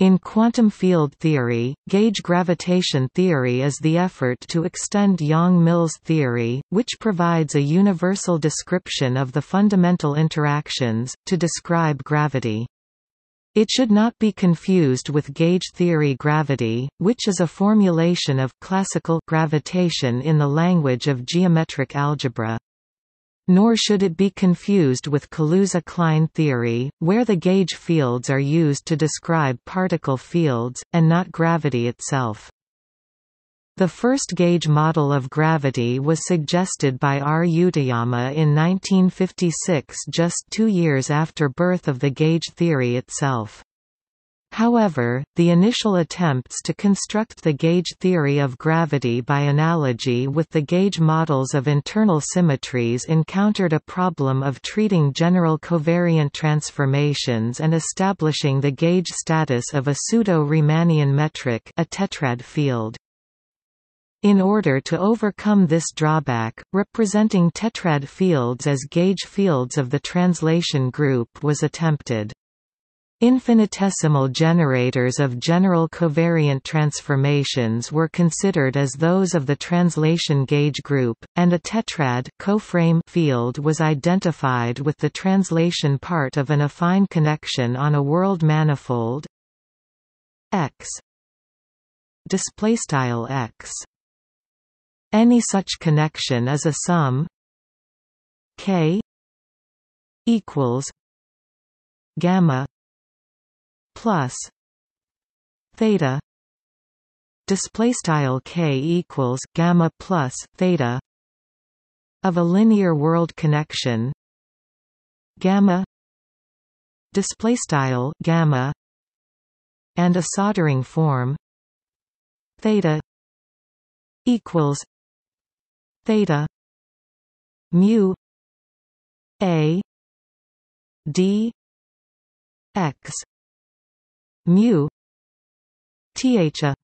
In quantum field theory, gauge gravitation theory is the effort to extend Yang-Mills theory, which provides a universal description of the fundamental interactions, to describe gravity. It should not be confused with gauge theory gravity, which is a formulation of classical gravitation in the language of geometric algebra. Nor should it be confused with Kaluza-Klein theory, where the gauge fields are used to describe particle fields, and not gravity itself. The first gauge model of gravity was suggested by R. Utiyama in 1956 just two years after birth of the gauge theory itself. However, the initial attempts to construct the gauge theory of gravity by analogy with the gauge models of internal symmetries encountered a problem of treating general covariant transformations and establishing the gauge status of a pseudo-Riemannian metric a tetrad field. In order to overcome this drawback, representing tetrad fields as gauge fields of the translation group was attempted. Infinitesimal generators of general covariant transformations were considered as those of the translation gauge group, and a tetrad coframe field was identified with the translation part of an affine connection on a world manifold X X. Any such connection is a sum K equals gamma plus theta display style k equals gamma plus theta of a linear world connection gamma display style gamma and a soldering form theta equals theta mu a d x mu tha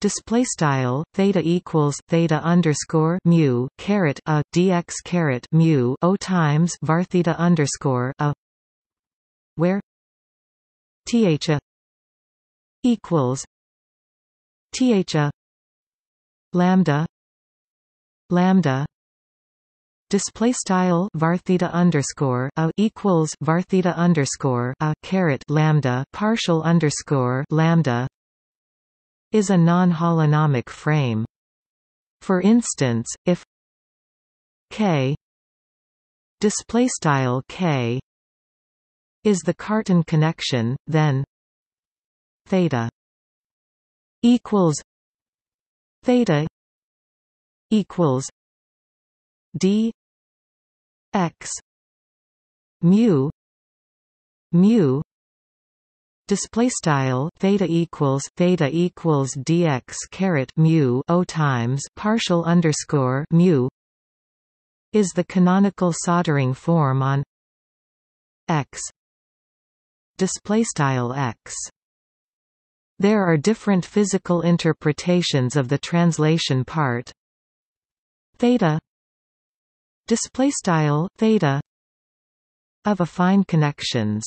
display style theta equals theta underscore mu caret a dx caret mu o times var theta underscore a where tha equals tha lambda lambda display style var theta underscore a equals var theta underscore a caret lambda partial underscore lambda is a non-holonomic frame. For instance, if k display style k is the Cartan connection, then theta equals theta equals d x mu mu display style theta equals theta equals dx caret mu o times partial underscore mu is the canonical soldering form on x display style x. There are different physical interpretations of the translation part. Theta display style theta of affine connections.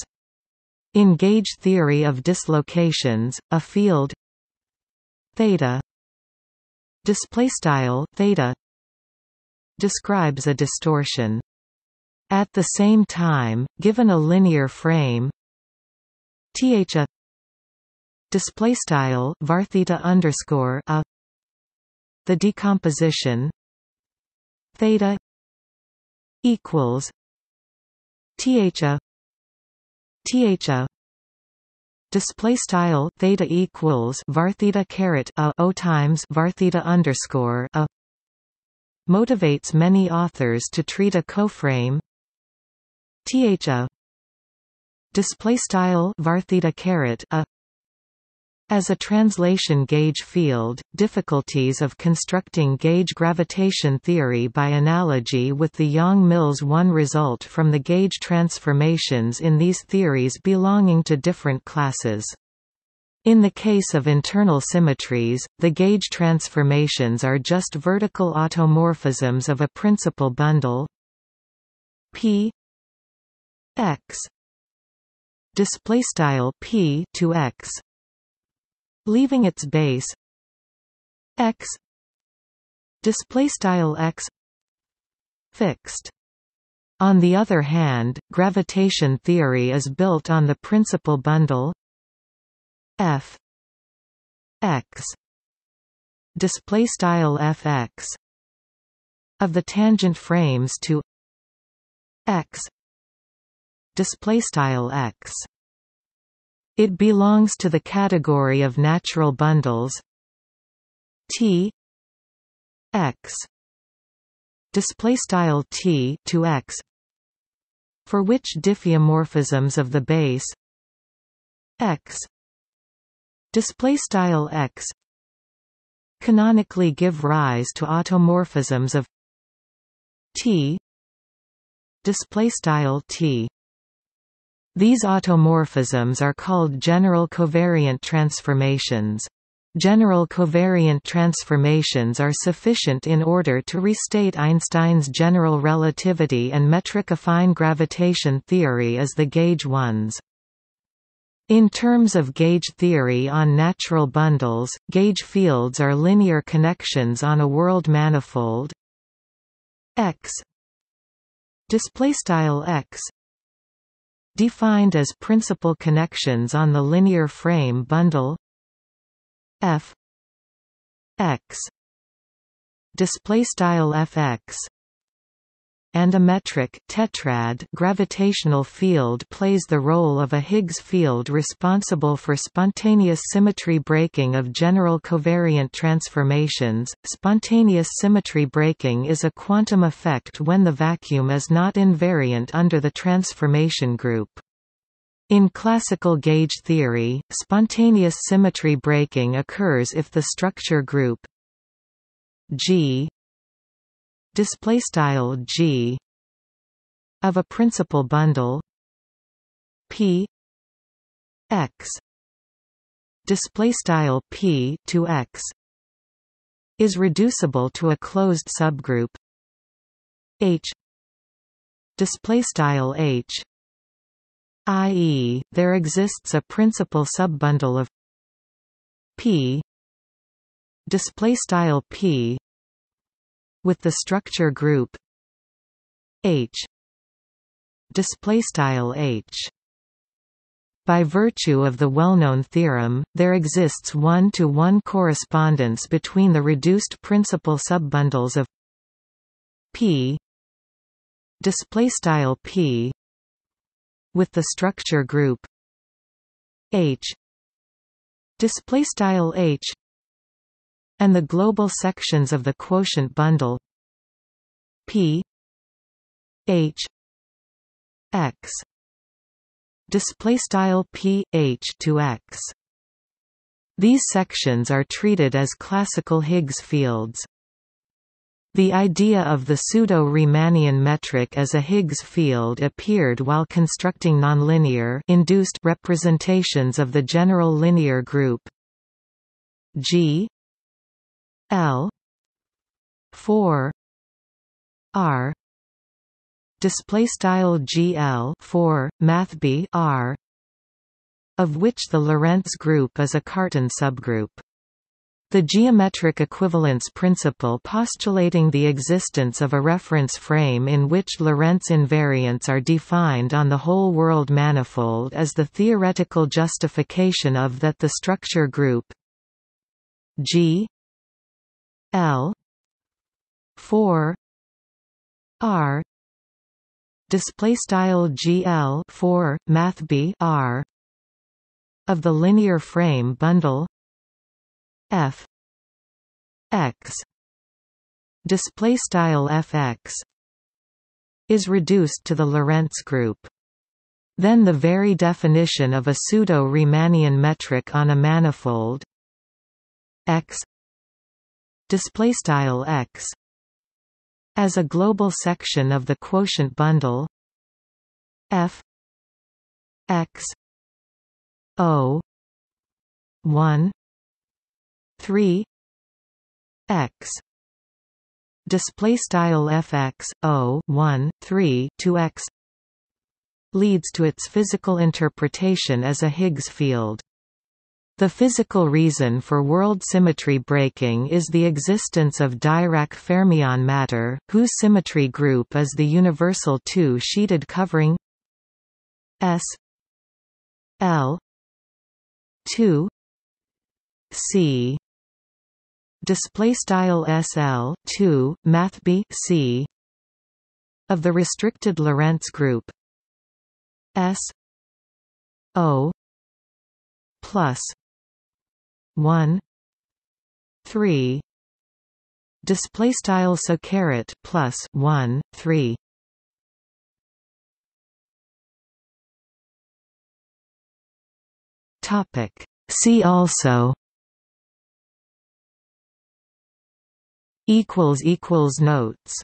In gauge theory of dislocations a field theta display style theta describes a distortion. At the same time given a linear frame tha display style var theta underscore a the decomposition theta equals tha tha display style theta equals var theta caret a o times var theta underscore a motivates many authors to treat a coframe tha display style var theta caret a as a translation gauge field, difficulties of constructing gauge gravitation theory by analogy with the Yang-Mills one result from the gauge transformations in these theories belonging to different classes. In the case of internal symmetries, the gauge transformations are just vertical automorphisms of a principal bundle p x display style p to x leaving its base. X. Display style x. Fixed. On the other hand, gravitation theory is built on the principal bundle f. X. Display style fx of the tangent frames to x. Display style x it belongs to the category of natural bundles. T. X. Display style t to x. For which diffeomorphisms of the base? X. Display style x. Canonically give rise to automorphisms of t. Display style t these automorphisms are called general covariant transformations. General covariant transformations are sufficient in order to restate Einstein's general relativity and metric affine gravitation theory as the gauge ones. In terms of gauge theory on natural bundles, gauge fields are linear connections on a world manifold. X. X defined as principal connections on the linear frame bundle f x. Display style fx and a metric tetrad gravitational field plays the role of a Higgs field responsible for spontaneous symmetry breaking of general covariant transformations. Spontaneous symmetry breaking is a quantum effect when the vacuum is not invariant under the transformation group. In classical gauge theory, spontaneous symmetry breaking occurs if the structure group G displaystyle G of a principal bundle P X displaystyle P to X is reducible to a closed subgroup H displaystyle H i.e., there exists a principal subbundle of P display style P with the structure group H. Display style H. By virtue of the well-known theorem, there exists one-to-one -one correspondence between the reduced principal subbundles of P. Displaystyle P. With the structure group H. Display style H and the global sections of the quotient bundle P H X display style P H to X. These sections are treated as classical Higgs fields. The idea of the pseudo-Riemannian metric as a Higgs field appeared while constructing nonlinear induced representations of the general linear group G L. 4 R. Display style GL 4 math B R of which the Lorentz group is a Cartan subgroup. The geometric equivalence principle postulating the existence of a reference frame in which Lorentz invariants are defined on the whole world manifold is the theoretical justification of that the structure group G L. 4 R. Display style GL 4 math B R. Of the linear frame bundle. F. X. Display style fx is reduced to the Lorentz group. Then the very definition of a pseudo-Riemannian metric on a manifold. X display style x as a global section of the quotient bundle f x o 1 3 x display style fx o 1 3 to x leads to its physical interpretation as a Higgs field. The physical reason for world symmetry breaking is the existence of Dirac fermion matter, whose symmetry group is the universal two-sheeted covering S L 2 C. Display style SL 2 math B C. Of the restricted Lorentz group S O plus 1 3 display style so caret plus 1 3 topic. See also. Equals equals notes